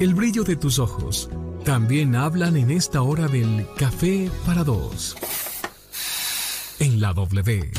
El brillo de tus ojos también hablan en esta hora del café para dos. En la W.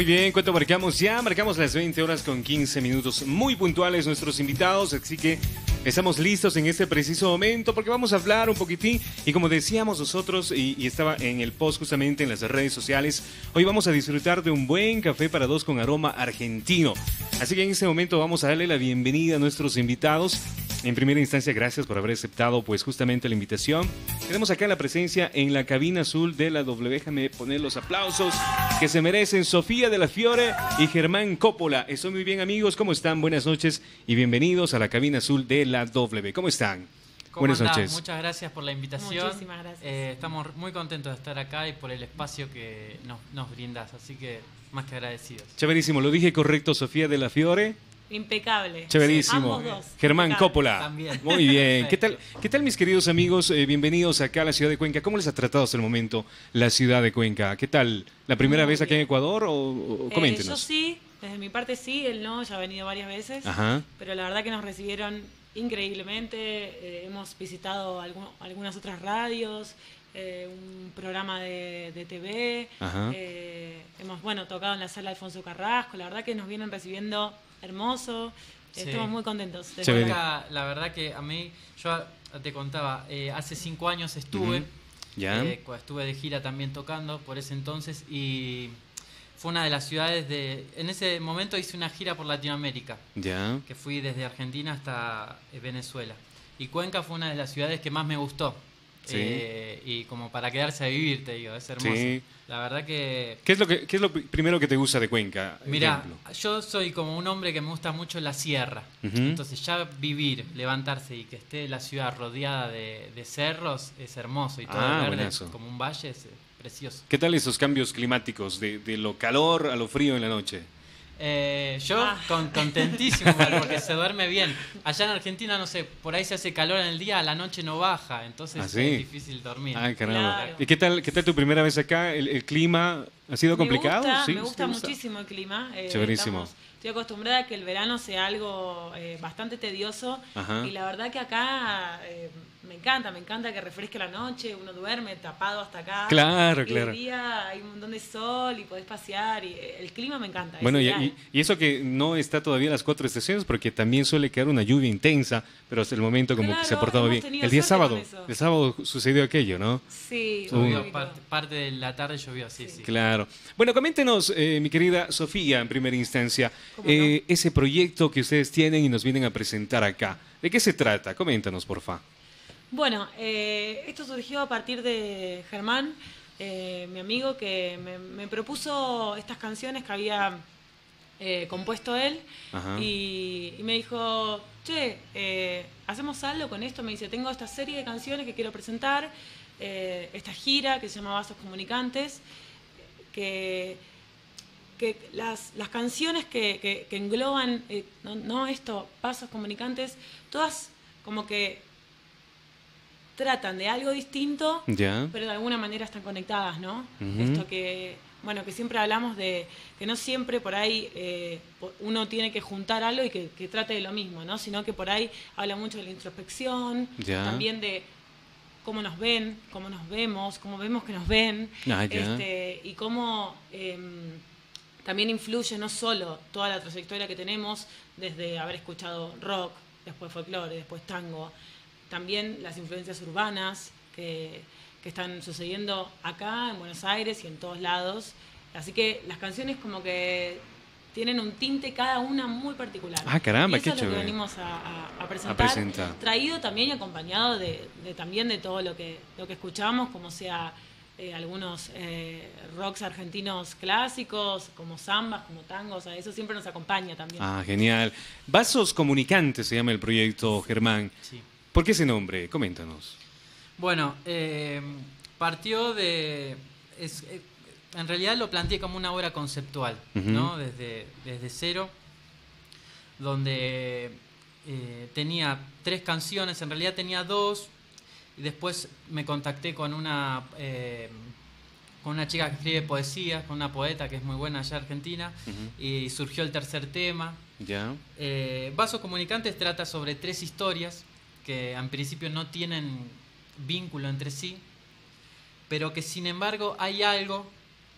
Muy bien, ¿cuánto marcamos? Ya marcamos las 20 horas con 15 minutos. Muy puntuales nuestros invitados, así que estamos listos en este preciso momento porque vamos a hablar un poquitín. Y como decíamos nosotros, y, y estaba en el post justamente en las redes sociales, hoy vamos a disfrutar de un buen café para dos con aroma argentino. Así que en este momento vamos a darle la bienvenida a nuestros invitados. En primera instancia, gracias por haber aceptado pues justamente la invitación. Tenemos acá la presencia en la cabina azul de la W. Déjame poner los aplausos que se merecen Sofía de la Fiore y Germán Coppola. Estoy muy bien amigos, ¿cómo están? Buenas noches y bienvenidos a la cabina azul de la W. ¿Cómo están? ¿Cómo Buenas andás? noches. Muchas gracias por la invitación. Muchísimas gracias. Eh, estamos muy contentos de estar acá y por el espacio que nos, nos brindas, así que más que agradecidos. Chéverísimo, lo dije correcto, Sofía de la Fiore. Impecable. Chéverísimo. Ambos dos. Germán Impecable. Coppola. También. Muy bien. ¿Qué tal. ¿Qué tal, mis queridos amigos? Eh, bienvenidos acá a la ciudad de Cuenca. ¿Cómo les ha tratado hasta el momento la ciudad de Cuenca? ¿Qué tal? ¿La primera Muy vez aquí en bien. Ecuador o, o- Eh, coméntenos? yo sí, desde mi parte sí, él no, ya ha venido varias veces. Ajá. Pero la verdad que nos recibieron increíblemente. eh, hemos visitado algu- algunas otras radios, eh, un programa de, de TV. Eh, hemos, bueno, tocado en la sala Alfonso Carrasco. La verdad que nos vienen recibiendo hermoso. Sí. Estamos muy contentos. de. Cuenca, la verdad que a mí, yo te contaba, eh, hace cinco años estuve, eh, cu- estuve de gira también tocando por ese entonces y fue una de las ciudades de... En ese momento hice una gira por Latinoamérica. Ya. que fui desde Argentina hasta Venezuela. Y Cuenca fue una de las ciudades que más me gustó. Sí. Eh, y como para quedarse a vivir, te digo, es hermoso. Sí. La verdad que... ¿Qué es, lo que, ¿Qué es lo pri- primero que te gusta de Cuenca? Mira, yo soy como un hombre que me gusta mucho la sierra. Entonces ya vivir, levantarse y que esté la ciudad rodeada de, de cerros es hermoso. Y todo Ah, verde, como un valle, es eh, precioso. ¿Qué tal esos cambios climáticos de, de lo calor a lo frío en la noche? Eh, yo Ah. con- contentísimo porque se duerme bien. Allá en Argentina, no sé, por ahí se hace calor en el día, a la noche no baja, entonces ¿Ah, sí? es difícil dormir. Ah, caramba. Claro. ¿Y qué tal, qué tal tu primera vez acá? ¿El, el clima ha sido complicado? Me gusta, ¿Sí? me ¿Sí gusta te muchísimo el clima. eh, Chéverísimo. estamos- estoy acostumbrada a que el verano sea algo eh, bastante tedioso. Ajá. Y la verdad que acá eh, me encanta, me encanta que refresque la noche, uno duerme tapado hasta acá. Claro, y claro. el día hay un montón de sol y podés pasear. Y eh, el clima me encanta. es Bueno, y, ideal. y- y eso que no está todavía las cuatro estaciones, porque también suele quedar una lluvia intensa, pero hasta el momento como que se ha portado bien. El día sábado, el sábado sucedió aquello, ¿no? Sí, Llovió, parte, parte de la tarde llovió, sí, sí. Claro. Bueno, coméntenos, eh, mi querida Sofía, en primera instancia, ¿Cómo eh, ese proyecto que ustedes tienen y nos vienen a presentar acá. ¿De qué se trata? Coméntanos, porfa. Bueno, eh, esto surgió a partir de Germán, eh, mi amigo, que me, me propuso estas canciones que había eh, compuesto él y, y me dijo, che, hacemos algo con esto. Me dice, tengo esta serie de canciones que quiero presentar, esta gira que se llama Vasos Comunicantes, que que las, las canciones que, que- que engloban, eh, no, no esto, pasos comunicantes, todas como que tratan de algo distinto, pero de alguna manera están conectadas, ¿no? Esto que, bueno, que siempre hablamos de que no siempre por ahí eh, uno tiene que juntar algo y que, que trate de lo mismo, ¿no? Sino que por ahí habla mucho de la introspección, también de cómo nos ven, cómo nos vemos, cómo vemos que nos ven, Ah, este, y cómo em, también influye no solo toda la trayectoria que tenemos desde haber escuchado rock, después folclore, después tango, también las influencias urbanas que, que están sucediendo acá en Buenos Aires y en todos lados. Así que las canciones como que tienen un tinte cada una muy particular. Ah, caramba, y eso qué es lo que venimos a, a- a presentar, presentar. traído también y acompañado de, de también de todo lo que, lo que escuchamos, como sea eh, algunos eh, rocks argentinos clásicos, como zambas, como tangos, a eso siempre nos acompaña también. Ah, genial. Vasos Comunicantes se llama el proyecto, Germán. Sí. ¿Por qué ese nombre? Coméntanos. Bueno, eh, partió de... es- eh, en realidad lo planteé como una obra conceptual. ¿no? Desde, desde cero, donde eh, tenía tres canciones, en realidad tenía dos, y después me contacté con una, eh, con una chica que escribe poesía, con una poeta que es muy buena allá en Argentina, y surgió el tercer tema. Ya. Eh, Vasos Comunicantes trata sobre tres historias que en principio no tienen vínculo entre sí, pero que sin embargo hay algo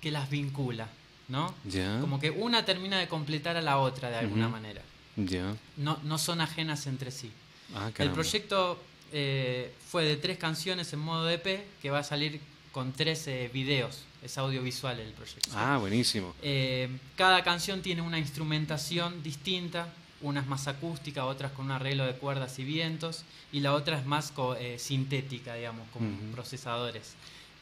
que las vincula, ¿no? Como que una termina de completar a la otra de alguna manera. Ya. No, no son ajenas entre sí. Ah, El proyecto eh, fue de tres canciones en modo EP que va a salir con 13 videos. Es audiovisual el proyecto. Ah, buenísimo. Eh, cada canción tiene una instrumentación distinta, unas más acústica, otras con un arreglo de cuerdas y vientos, y la otra es más co- eh, sintética, digamos, con procesadores.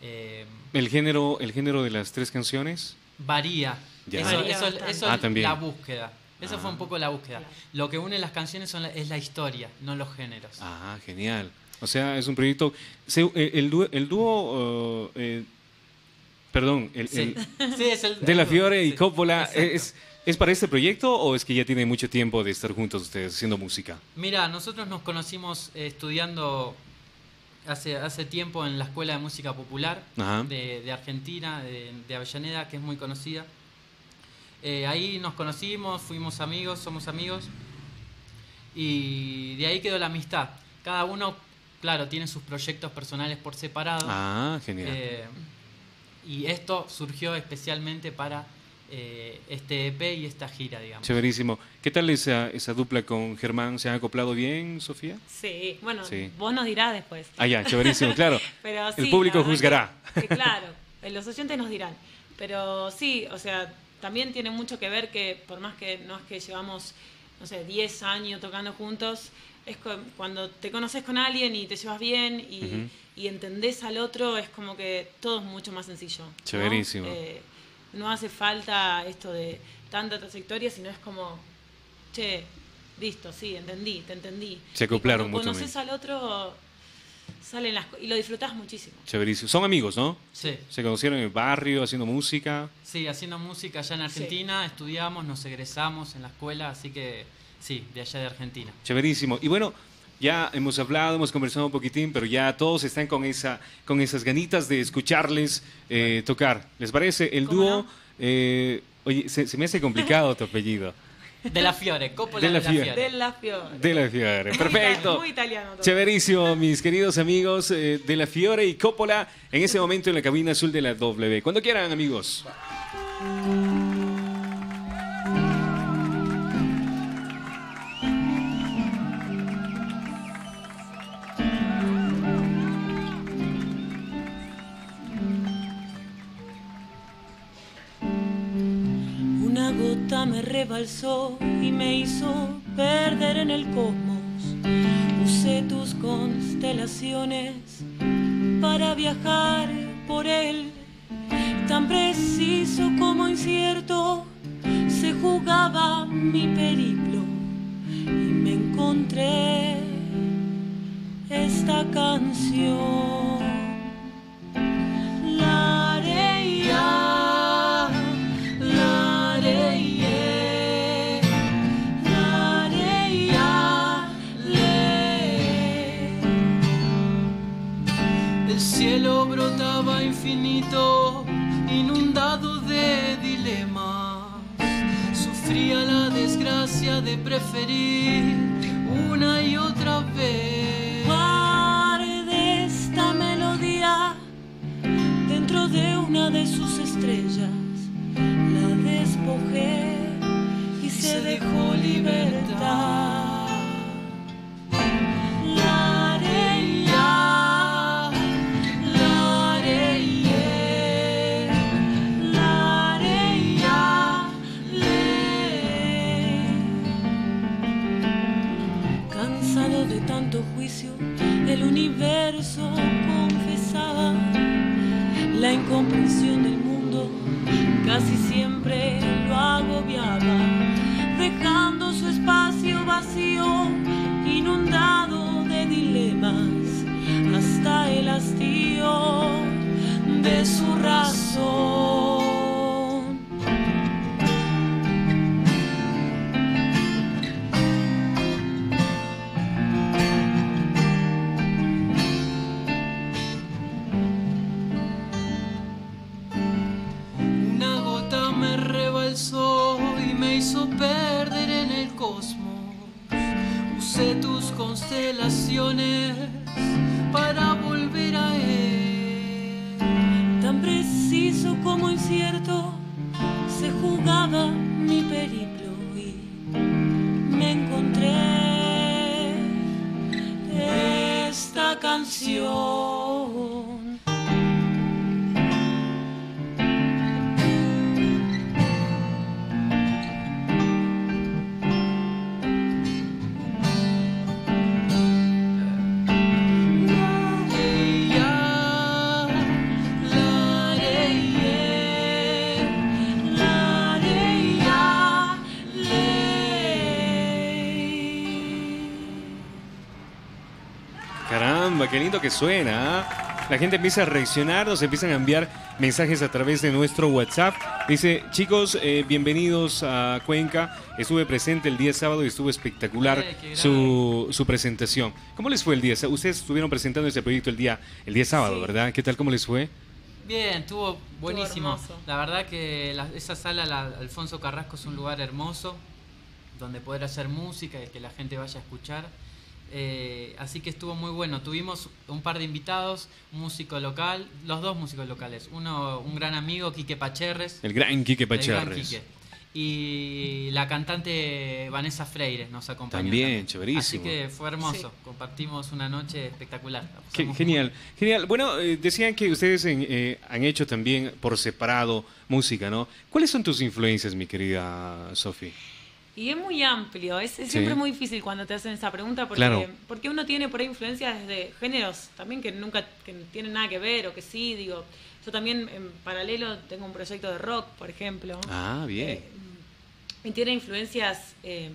Eh, ¿El género, ¿El género de las tres canciones? varía. Ya. Eso, Varía eso- eso Ah, es también. la búsqueda. Esa fue Ah. un poco la búsqueda. Claro. Lo que une las canciones son la- es la historia, no los géneros. Ah, genial. O sea, es un proyecto... se- eh, el, dúo... El dúo eh, eh, perdón, el, Sí. el- Sí, es el- de la Fiore y sí, Coppola, exacto. ¿es, ¿es para este proyecto o es que ya tienen mucho tiempo de estar juntos ustedes haciendo música? Mira, nosotros nos conocimos eh, estudiando hace, hace tiempo en la Escuela de Música Popular de, de Argentina, de, de Avellaneda, que es muy conocida. Eh, ahí nos conocimos, fuimos amigos, somos amigos, y de ahí quedó la amistad. Cada uno, claro, tiene sus proyectos personales por separado. Ah, genial. Eh, y esto surgió especialmente para eh, este EP y esta gira, digamos. Chéverísimo. ¿Qué tal esa, esa dupla con Germán? ¿Se han acoplado bien, Sofía? Sí, bueno, Sí. vos nos dirás después. Ah, ya, chéverísimo, claro. Pero El sí, público juzgará. que- que claro, eh, los oyentes nos dirán. Pero sí, o sea, también tiene mucho que ver que por más que no es que llevamos, no sé, 10 años tocando juntos, es co- cuando te conoces con alguien y te llevas bien y, y entendés al otro, es como que todo es mucho más sencillo. ¿no? Chéverísimo. Eh, no hace falta esto de tanta trayectoria, sino es como, che, listo, sí, entendí, te entendí. Se acoplaron cuando mutuamente. conoces al otro, salen las y lo disfrutás muchísimo. Chéverísimo. Son amigos, ¿no? Sí. Se conocieron en el barrio haciendo música. Sí, haciendo música allá en Sí. Argentina, estudiamos, nos egresamos en la escuela, así que sí, de allá de Argentina. Chéverísimo. Y bueno, ya hemos hablado, hemos conversado un poquitín, pero ya todos están con, esa, con esas ganitas de escucharles eh, tocar. ¿Les parece? El ¿Cómo dúo, no? eh, oye, se, se me hace complicado tu apellido. De la Fiore, Coppola De de la Fiore. Fiore. De la Fiore. De la Fiore. Perfecto. Muy italiano todo. Chéverísimo, mis queridos amigos eh, de la Fiore y Coppola, en ese momento en la cabina azul de la W. Cuando quieran, amigos. Me rebalsó y me hizo perder en el cosmos. Usé tus constelaciones para viajar por él. Tan preciso como incierto se jugaba mi periplo y me encontré esta canción. Infinito, inundado de dilemas. Sufría la desgracia de preferir una y otra vez. Guarde esta melodía dentro de una de sus estrellas. La despojé y se dejó libertad. Canción. Que suena. ¿ah? La gente empieza a reaccionar, nos empiezan a enviar mensajes a través de nuestro WhatsApp. Dice, chicos, eh, bienvenidos a Cuenca. Estuve presente el día sábado y estuvo espectacular Eh, su, su presentación. ¿Cómo les fue el día? sábado? Ustedes estuvieron presentando este proyecto el día, el día sábado, Sí. ¿verdad? ¿Qué tal? ¿Cómo les fue? Bien, estuvo buenísimo. hermoso. la verdad que la- esa sala, la Alfonso Carrasco, es un lugar hermoso donde poder hacer música y que la gente vaya a escuchar. Eh, así que estuvo muy bueno. Tuvimos un par de invitados, un músico local, los dos músicos locales. Uno, un gran amigo, Quique Pacherres. El gran Quique gran. Quique. Y la cantante Vanessa Freire nos acompañó. También, chéverísimo. Así que fue hermoso. Sí. Compartimos una noche espectacular. Qué- genial, genial. Bueno, eh, decían que ustedes en, eh, han hecho también por separado música, ¿no? ¿Cuáles son tus influencias, mi querida Sofi? Y es muy amplio, es, es Sí. siempre muy difícil cuando te hacen esa pregunta porque, Claro. porque uno tiene por ahí influencias desde géneros también que nunca que tienen nada que ver o que sí, digo. Yo también en paralelo tengo un proyecto de rock, por ejemplo. Ah, bien. Eh, y tiene influencias eh,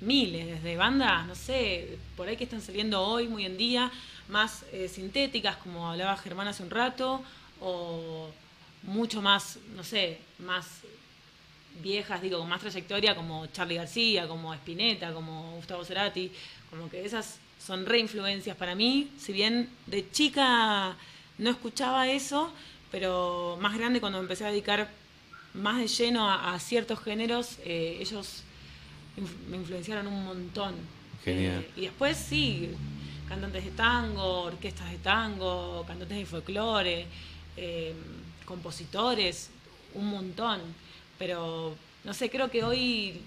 miles, desde bandas, no sé, por ahí que están saliendo hoy, muy en día, más eh, sintéticas, como hablaba Germán hace un rato, o mucho más, no sé, más viejas, digo, con más trayectoria, como Charlie García, como Spinetta, como Gustavo Cerati, como que esas son reinfluencias para mí, si bien de chica no escuchaba eso, pero más grande cuando me empecé a dedicar más de lleno a, a ciertos géneros, eh, ellos inf- me influenciaron un montón. Genial. Eh, y después sí, cantantes de tango, orquestas de tango, cantantes de folclore, eh, compositores, un montón. Pero, no sé, creo que hoy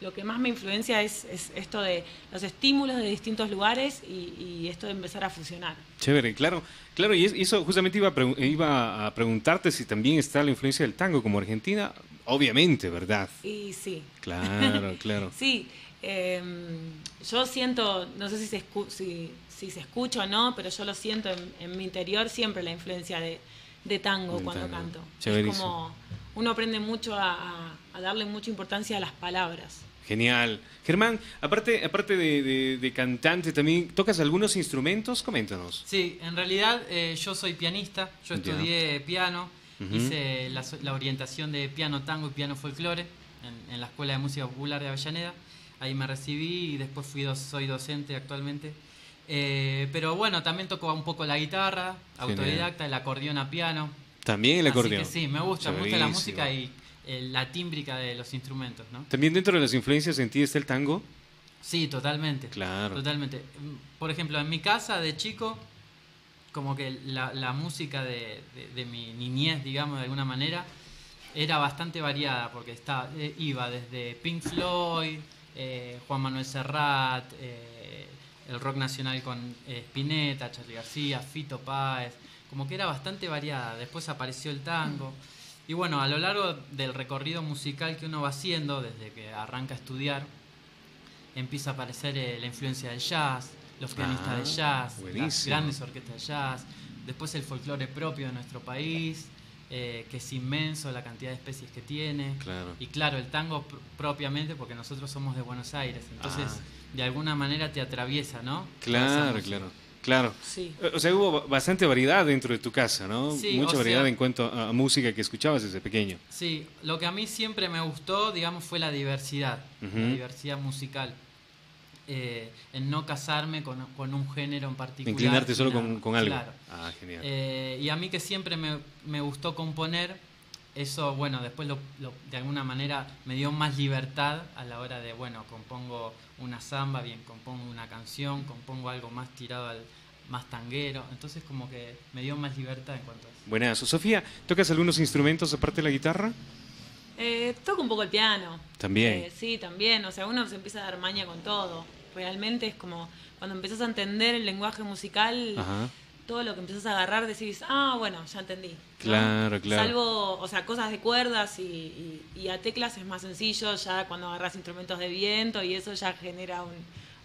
lo que más me influencia es, es esto de los estímulos de distintos lugares y, y esto de empezar a fusionar. Chévere, claro, claro, y es- y eso justamente iba a, iba a preguntarte si también está la influencia del tango como Argentina, obviamente, ¿verdad? Y sí, Claro, claro. Sí, eh, yo siento, no sé si se, escu- si, si se escucha o no, pero yo lo siento en, en mi interior siempre la influencia de, de tango cuando tango. canto. Es como uno aprende mucho a, a- a darle mucha importancia a las palabras. Genial. Germán, aparte, aparte de, de- de cantante, también tocas algunos instrumentos, coméntanos. Sí, en realidad eh, yo soy pianista, yo estudié piano, hice la orientación de piano tango y piano folclore en, en la Escuela de Música Popular de Avellaneda. Ahí me recibí y después fui do- soy docente actualmente. Eh, pero bueno, también toco un poco la guitarra, Genial. autodidacta, el acordeón a piano. También el acordeón. Así que sí, me gusta, me gusta la música y eh, la tímbrica de los instrumentos, ¿no? También dentro de las influencias en ti está el tango. Sí, totalmente. Claro. Totalmente. Por ejemplo, en mi casa de chico, como que la, la música de, de- de mi niñez, digamos, de alguna manera, era bastante variada, porque está, eh, iba desde Pink Floyd, eh, Juan Manuel Serrat, eh, el rock nacional con eh, Spinetta, Charlie García, Fito Páez, como que era bastante variada. Después apareció el tango. Y bueno, a lo largo del recorrido musical que uno va haciendo, desde que arranca a estudiar, empieza a aparecer eh, la influencia del jazz, los pianistas Ah, de jazz, las grandes orquestas de jazz, después el folclore propio de nuestro país, eh, que es inmenso la cantidad de especies que tiene. Claro. Y claro, el tango pr- propiamente, porque nosotros somos de Buenos Aires, entonces Ah. de alguna manera te atraviesa, ¿no? Claro, claro, claro. Sí. Eh, O sea, hubo ba- bastante variedad dentro de tu casa, ¿no? Sí, Mucha variedad sea- en cuanto a, a música que escuchabas desde pequeño. Sí, lo que a mí siempre me gustó, digamos, fue la diversidad, la diversidad musical. Eh, en no casarme con, con un género en particular. Inclinarte solo con, con algo. Claro. Ah, genial. Eh, y a mí que siempre me, me gustó componer, eso, bueno, después lo, lo- de alguna manera me dio más libertad a la hora de, bueno, compongo una samba, bien, compongo una canción, compongo algo más tirado al más tanguero, entonces como que me dio más libertad en cuanto a eso. Buenazo. Sofía, ¿tocas algunos instrumentos aparte de la guitarra? Eh, toco un poco el piano. También. Eh, sí, también. O sea, uno se empieza a dar maña con todo. Realmente es como cuando empezás a entender el lenguaje musical, Ajá. Todo lo que empezás a agarrar decís, ah, bueno, ya entendí. ¿no? Claro, claro. Salvo, o sea, cosas de cuerdas y, y- y a teclas es más sencillo, ya cuando agarras instrumentos de viento y eso ya genera un,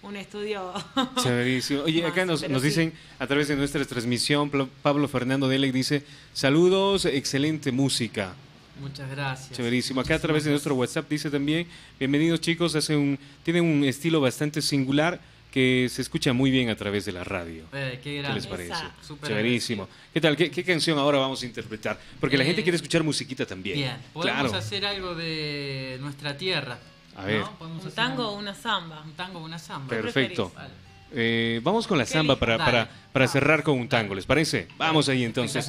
un estudio. Chéverísimo. Oye, Más, acá nos, nos sí. dicen a través de nuestra transmisión, Pablo Fernando Delec dice, saludos, excelente música. Muchas gracias. Chéverísimo. Acá a través de nuestro WhatsApp dice también, bienvenidos chicos, hace un, tienen un estilo bastante singular que se escucha muy bien a través de la radio. Eh, qué ¿Qué grande. les parece? Chéverísimo. ¿Qué tal? ¿Qué, qué canción ahora vamos a interpretar? Porque la Eh, gente quiere escuchar musiquita también. Bien, podemos Claro. hacer algo de nuestra tierra. A ver. un tango o una samba. Un tango o una samba. Per- Perfecto. Vale. Eh, vamos con la ¿Qué samba para, para, para cerrar con un tango, ¿les parece? Vamos ahí entonces.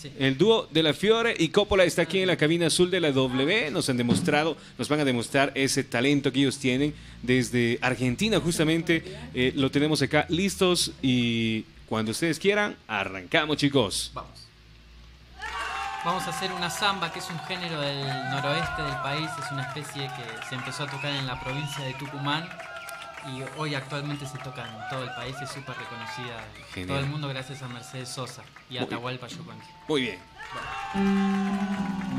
Sí. El dúo de la Fiore y Coppola está aquí en la cabina azul de la W. Nos han demostrado, nos van a demostrar ese talento que ellos tienen desde Argentina, justamente. Eh, lo tenemos acá listos y cuando ustedes quieran, arrancamos, chicos. Vamos. Vamos a hacer una samba, que es un género del noroeste del país, es una especie que se empezó a tocar en la provincia de Tucumán y hoy actualmente se toca en todo el país, es súper reconocida Genial. todo el mundo gracias a Mercedes Sosa y a Atahualpa Yupanqui. Muy bien. Bien.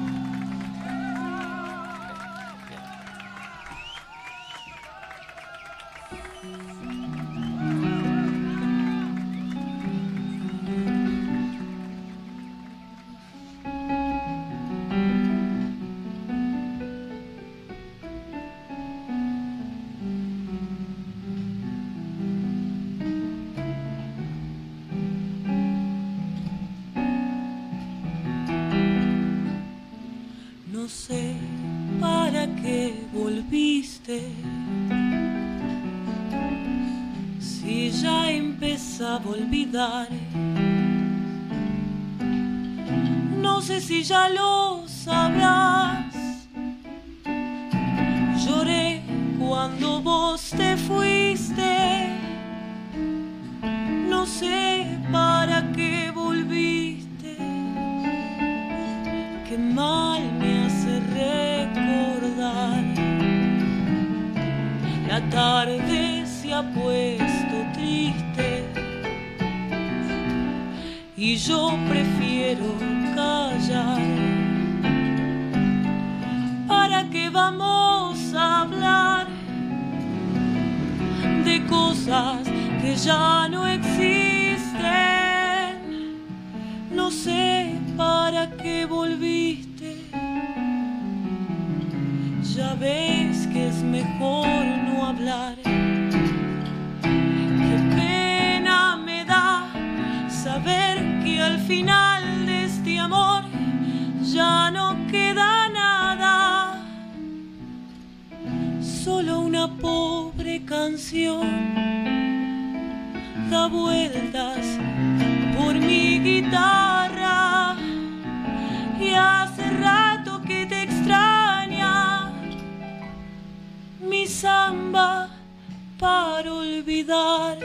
Yo prefiero callar. ¿Para qué vamos a hablar de cosas que ya no existen? Final de este amor ya no queda nada. Solo una pobre canción da vueltas por mi guitarra y hace rato que te extraña mi samba para olvidar.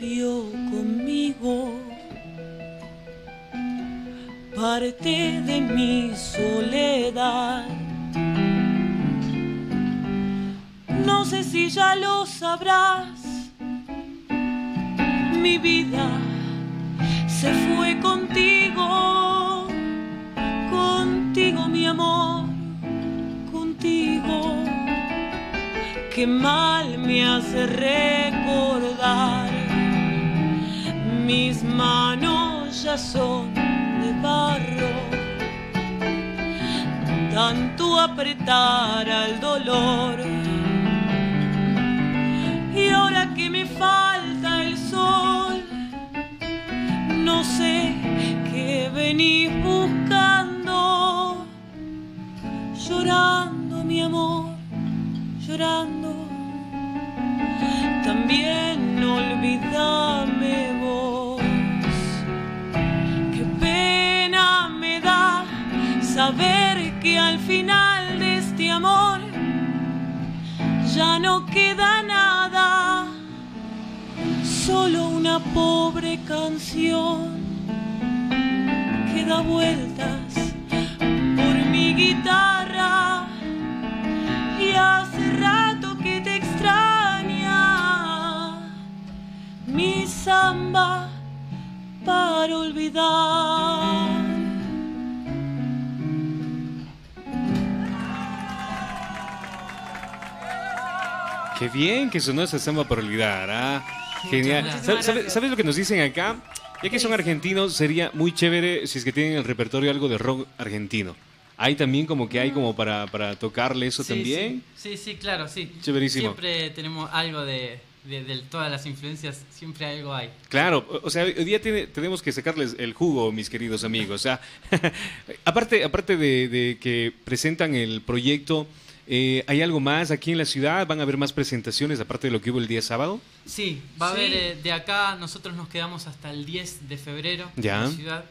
Vivió conmigo, parte de mi soledad. No sé si ya lo sabrás, mi vida se fue contigo, contigo mi amor, contigo que mal me hace recordar. Mis manos ya son de barro, tanto apretar al dolor. Ya no queda nada, solo una pobre canción que da vueltas por mi guitarra y hace rato que te extraña mi samba para olvidar. Qué bien que sonó esa samba para olvidar, ¿ah? Genial. ¿Sabes, lo que nos dicen acá? Ya que son argentinos, sería muy chévere si es que tienen en el repertorio algo de rock argentino. Hay también como que hay como para, para tocarle eso Sí, también. Sí, sí, sí, claro, sí. Chéverísimo. Siempre tenemos algo de, de- de todas las influencias, siempre algo hay. Claro, o o sea, hoy día tiene- tenemos que sacarles el jugo, mis queridos amigos. O sea, aparte, aparte de, de que presentan el proyecto, eh, ¿hay algo más aquí en la ciudad? ¿Van a haber más presentaciones aparte de lo que hubo el día sábado? Sí, va a Sí. haber eh, de acá, nosotros nos quedamos hasta el 10 de febrero Ya. en la ciudad,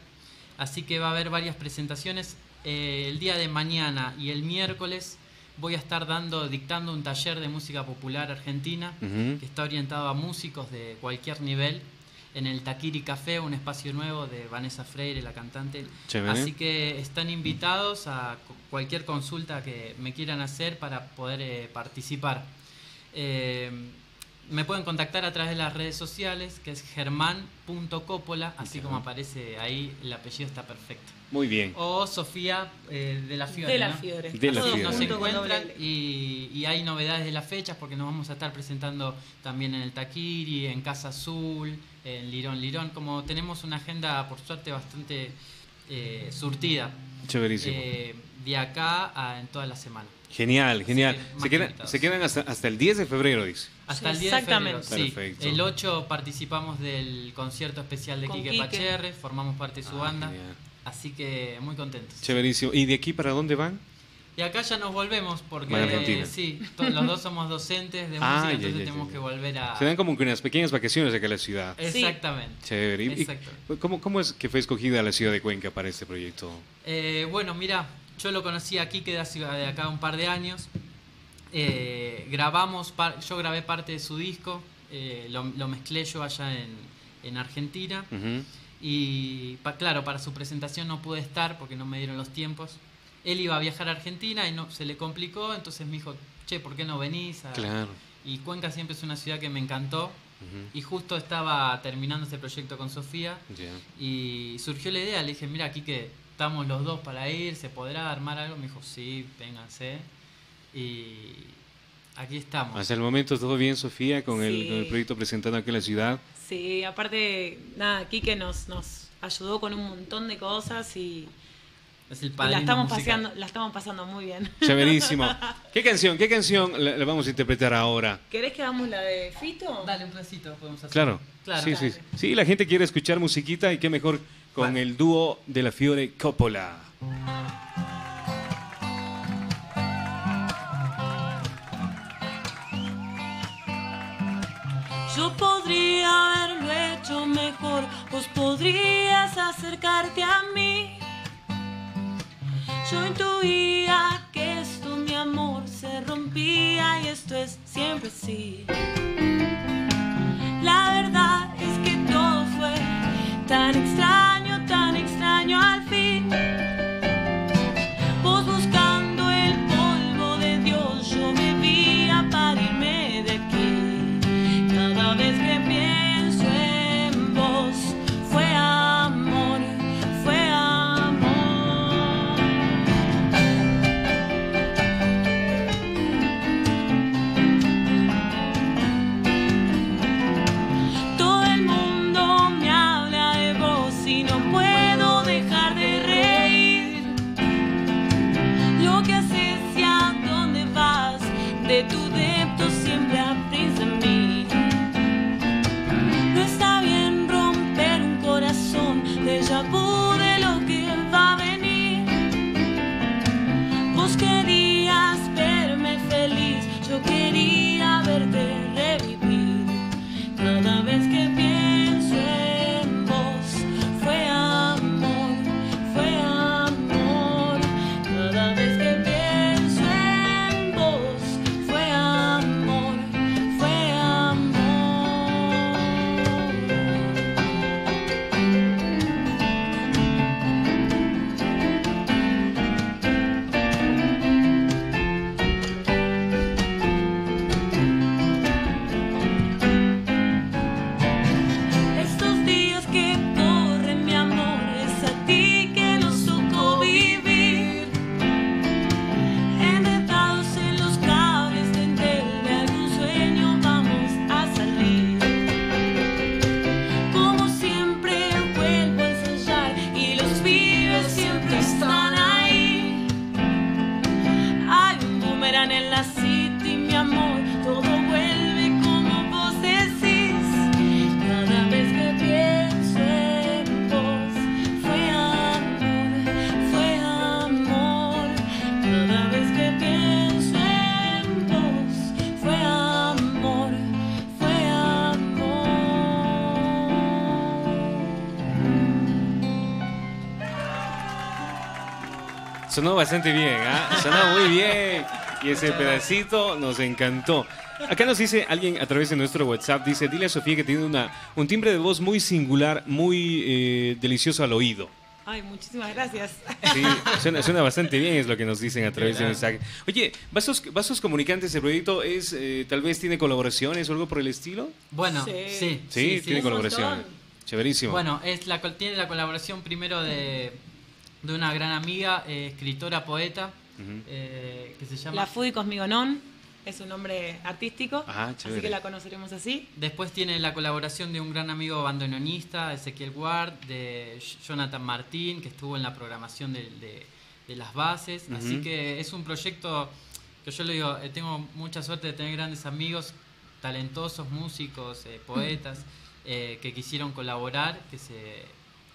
así que va a haber varias presentaciones. Eh, el día de mañana y el miércoles voy a estar dando, dictando un taller de música popular argentina que está orientado a músicos de cualquier nivel en el Taquiri Café, un espacio nuevo de Vanessa Freire, la cantante. Chévere. Así que están invitados a cu- cualquier consulta que me quieran hacer para poder eh, participar. Eh, me pueden contactar a través de las redes sociales, que es germán.coppola, así como aparece ahí, el apellido está perfecto. Muy bien. O Sofía eh, de la Fiore. De la ¿no? Fiore. De la Fiore. Nos encuentran y, y hay novedades de las fechas porque nos vamos a estar presentando también en el Taquiri, en Casa Azul, en Lirón Lirón. Como tenemos una agenda, por suerte, bastante eh, surtida Chéverísimo. eh, de acá a en toda la semana. Genial, genial. Se quedan, invitados. se quedan hasta, hasta el 10 de febrero, dice. Hasta Sí, el 10 de febrero. exactamente. Sí. Perfecto. El 8 participamos del concierto especial de Con Quique Quique. Pacherre, formamos parte de su Ah, banda. genial. Así que muy contentos. Chéverísimo. ¿Y de aquí para dónde van? Y acá ya nos volvemos porque sí, to- los dos somos docentes de Ah, música, ya, entonces ya, tenemos ya. que volver a Se dan como que unas pequeñas vacaciones acá en la ciudad. Exactamente. Chévere. ¿Y- y Exacto. ¿Cómo, ¿Cómo es que fue escogida la ciudad de Cuenca para este proyecto? Eh, bueno, mira, yo lo conocí aquí, que de de acá un par de años. Eh, grabamos, par- yo grabé parte de su disco, eh, lo, lo mezclé yo allá en, en Argentina. Y pa- claro, para su presentación no pude estar porque no me dieron los tiempos. Él iba a viajar a Argentina y no se le complicó, entonces me dijo, che, ¿por qué no venís? a-?" Claro. Y Cuenca siempre es una ciudad que me encantó. Y justo estaba terminando este proyecto con Sofía y surgió la idea. Le dije, mira, aquí que estamos los dos para ir, ¿se podrá armar algo? Me dijo, sí, vénganse. Y aquí estamos. Hasta el momento todo bien, Sofía, con, el, Sí. con el proyecto presentado aquí en la ciudad. Sí, aparte, nada, Quique nos, nos ayudó con un montón de cosas y, Es el y la estamos musical. paseando, la estamos pasando muy bien. Chéverísimo. ¿Qué canción, qué canción la, la vamos a interpretar ahora? ¿Querés que hagamos la de Fito? Dale un pedacito, podemos hacer. Claro. Claro. Sí, sí. Sí, la gente quiere escuchar musiquita y qué mejor con Vale. el dúo de la Fiore Coppola. Yo podría haberlo hecho mejor, vos podrías acercarte a mí. Yo intuía que esto, mi amor, se rompía y esto es siempre así. Sonó bastante bien, ¿ah? Sonó muy bien. Y ese pedacito nos encantó. Acá nos dice alguien a través de nuestro WhatsApp, dice, dile a Sofía que tiene una, un timbre de voz muy singular, muy eh, delicioso al oído. Ay, muchísimas gracias. Sí, suena, suena bastante bien, es lo que nos dicen a través de mensaje. Oye, Vasos, Vasos Comunicantes, el proyecto es, eh, tal vez tiene colaboraciones o algo por el estilo. Bueno, Sí. sí. Sí, tiene colaboraciones. Chéverísimo. Bueno, es la, tiene la colaboración primero de, de una gran amiga, eh, escritora, poeta, eh, que se llama... La Fudi Cosmigonón es un nombre artístico, Ajá, así que la conoceremos así. Después tiene la colaboración de un gran amigo bandoneonista, Ezequiel Ward, de Jonathan Martín, que estuvo en la programación de, de- de las bases. Así que es un proyecto que yo le digo, eh, tengo mucha suerte de tener grandes amigos, talentosos, músicos, eh, poetas, eh, que quisieron colaborar, que se,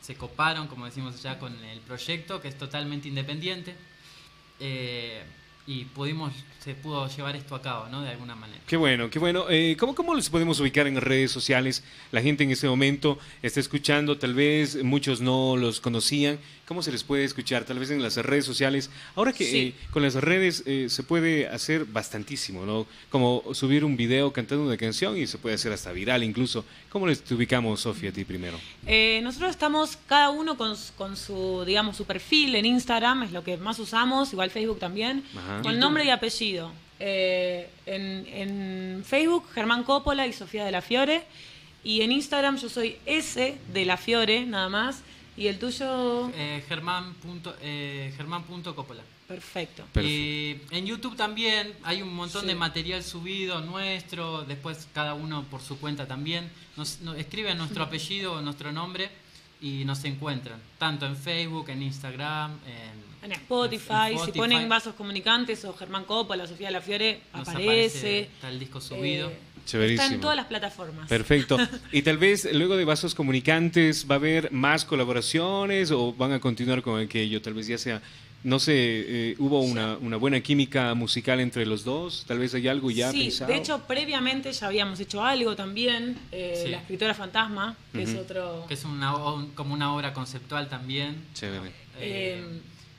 se coparon, como decimos ya, con el proyecto, que es totalmente independiente. Eh, y pudimos, se pudo llevar esto a cabo, ¿no? De alguna manera. Qué bueno, qué bueno. Eh, ¿cómo, ¿Cómo los podemos ubicar en redes sociales? La gente en este momento está escuchando, tal vez muchos no los conocían. ¿Cómo se les puede escuchar? Tal vez en las redes sociales. Ahora que Sí. eh, con las redes eh, se puede hacer bastantísimo, ¿no? Como subir un video cantando una canción y se puede hacer hasta viral incluso. ¿Cómo les te ubicamos, Sofía, a ti primero? Eh, nosotros estamos cada uno con, su- con su, digamos, su perfil en Instagram, es lo que más usamos, igual Facebook también, Ajá. con nombre y apellido. Eh, en, en Facebook, Germán Coppola y Sofía de la Fiore. Y en Instagram yo soy S de la Fiore, nada más. Y el tuyo, Eh, Germán. punto- eh, Germán punto Coppola. perfecto. Perfecto. Y en YouTube también hay un montón Sí. de material subido nuestro, después cada uno por su cuenta también. Nos, nos escriben nuestro apellido o nuestro nombre y nos encuentran, tanto en Facebook, en Instagram, en, En Spotify, en si ponen Vasos Comunicantes o Germán Coppola, Sofía de la Fiore, Nos aparece. está el disco subido. Chéverísimo. Está en todas las plataformas. Perfecto. Y tal vez luego de Vasos Comunicantes va a haber más colaboraciones o van a continuar con aquello. Tal vez ya sea, no sé, eh, hubo una, una buena química musical entre los dos. Tal vez hay algo ya sí, pensado. de hecho, previamente ya habíamos hecho algo también. eh, Sí. La escritora fantasma, que es otro. que es una, como una obra conceptual también. Chévere. Eh,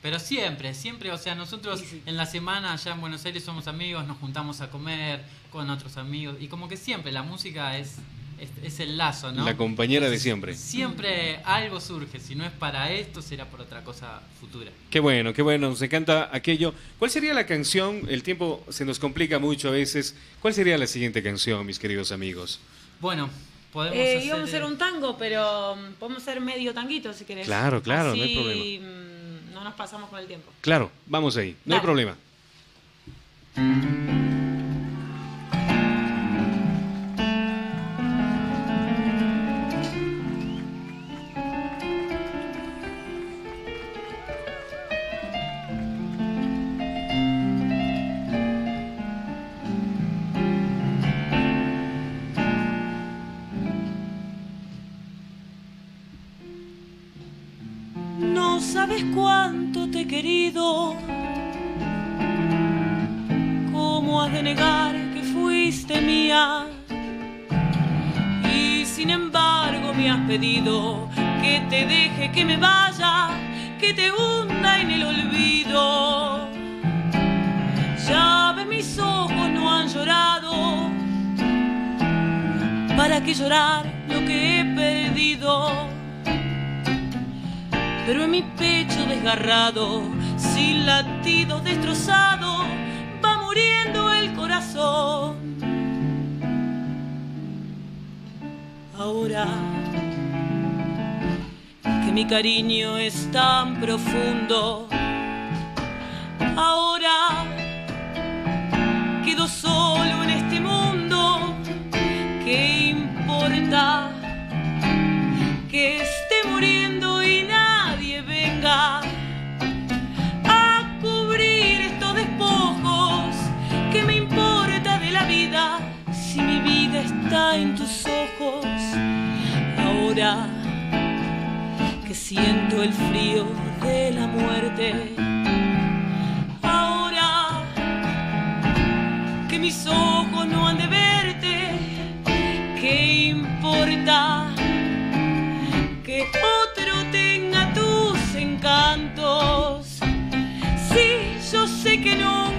pero siempre, siempre, o sea, nosotros Sí, sí. en la semana allá en Buenos Aires somos amigos, nos juntamos a comer con otros amigos y como que siempre la música es, es, es el lazo, ¿no? La compañera de siempre. Siempre algo surge, si no es para esto, será por otra cosa futura. Qué bueno, qué bueno, nos encanta aquello. ¿Cuál sería la canción? El tiempo se nos complica mucho a veces. ¿Cuál sería la siguiente canción, mis queridos amigos? Bueno, podemos eh, hacer... íbamos a hacer un tango, pero mm, podemos hacer medio tanguito si querés. Claro, claro, no hay Así, problema. No nos pasamos con el tiempo. Claro, vamos ahí, no hay Dale. problema. ¿Para qué llorar lo que he perdido? pero en mi pecho desgarrado, sin latidos destrozado, va muriendo el corazón. Ahora que mi cariño es tan profundo, ahora quedo solo Ahora que siento el frío de la muerte. Ahora que mis ojos no han de verte, ¿qué importa? que otro tenga tus encantos. que nunca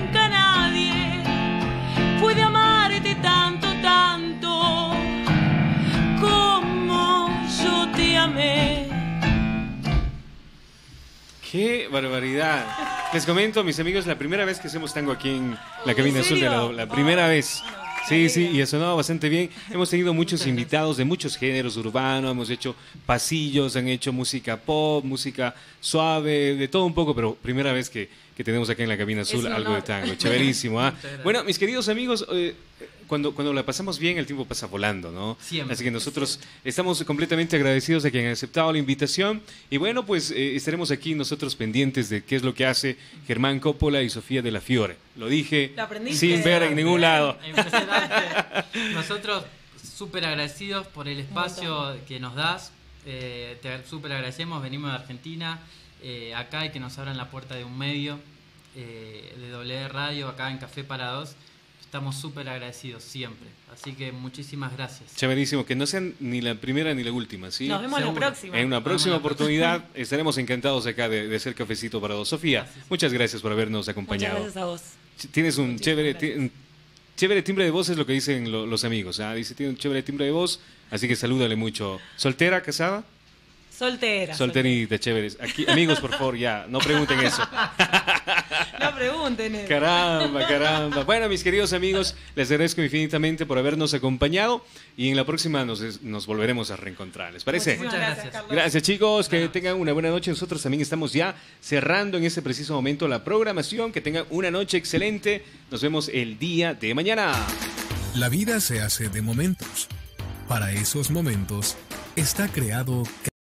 ¡Qué barbaridad! Les comento, mis amigos, la primera vez que hacemos tango aquí en la cabina ¿en azul de la, la primera vez. Sí, sí, y ha sonado bastante bien. Hemos tenido muchos invitados de muchos géneros urbanos, hemos hecho pasillos, han hecho música pop, música suave, de todo un poco, pero primera vez que, que tenemos acá en la cabina azul algo de tango. Chéverísimo, ¿ah? Bueno, mis queridos amigos, eh, cuando, cuando la pasamos bien, el tiempo pasa volando, ¿no? Siempre. Así que nosotros estamos completamente agradecidos a quien ha aceptado la invitación. Y bueno, pues eh, estaremos aquí nosotros pendientes de qué es lo que hace Germán Coppola y Sofía de la Fiore. Lo dije sin ver en ningún lado. Impresionante. Nosotros súper agradecidos por el espacio que nos das. Eh, te súper agradecemos. Venimos de Argentina, eh, acá y que nos abran la puerta de un medio eh, de W Radio, acá en Café para Dos. Estamos súper agradecidos siempre. Así que muchísimas gracias. Chéverísimo, que no sean ni la primera ni la última, ¿sí? Nos vemos la próxima. En una próxima la oportunidad estaremos encantados acá de, de hacer cafecito para dos. Sofía, muchas gracias por habernos Muchas acompañado. gracias a vos. Tienes un chévere, un chévere timbre de voz, es lo que dicen lo- los amigos. ¿ah? Dice, tiene un chévere timbre de voz, así que salúdale mucho. ¿Soltera, casada? Soltera. Solterita, chéveres. Aquí, amigos, por favor, ya, no pregunten eso. No pregunten. Caramba, caramba. Bueno, mis queridos amigos, les agradezco infinitamente por habernos acompañado y en la próxima nos, nos volveremos a reencontrar. ¿Les parece? Muchísimas Muchas gracias, gracias. Carlos. Gracias chicos, que tengan una buena noche. Nosotros también estamos ya cerrando en este preciso momento la programación. Que tengan una noche excelente. Nos vemos el día de mañana. La vida se hace de momentos. Para esos momentos está creado